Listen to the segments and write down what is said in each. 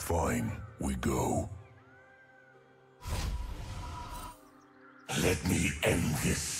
Fine, we go. Let me end this.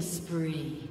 Spree.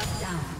Shut down.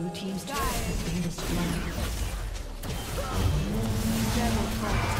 Blue team's turret has been destroyed. Red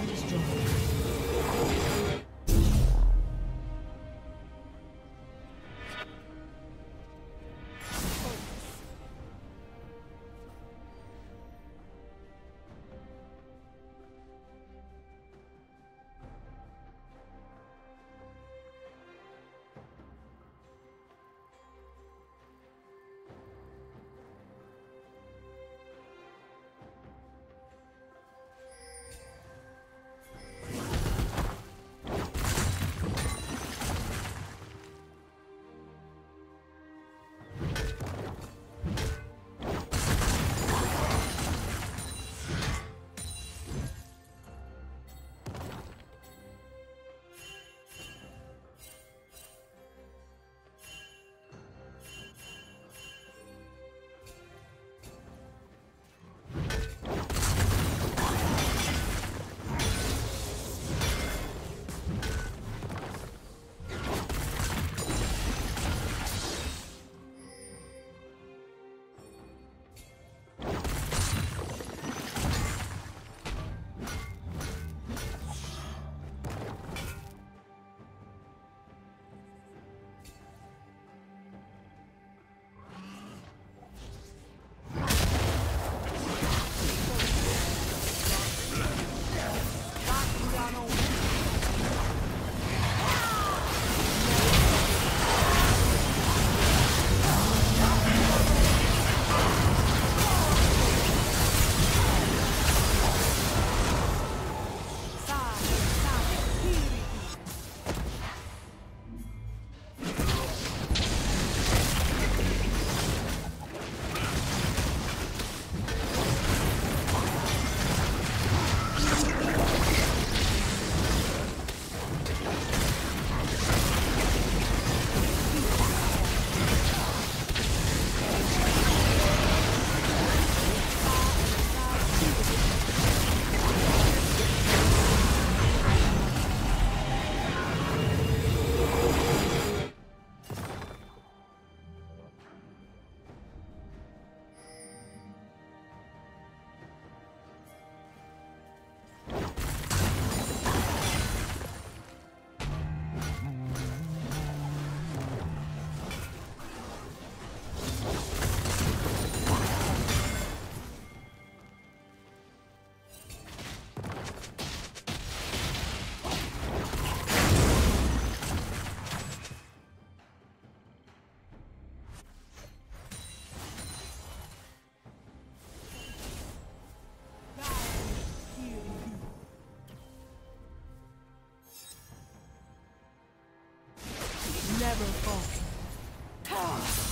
Never falter.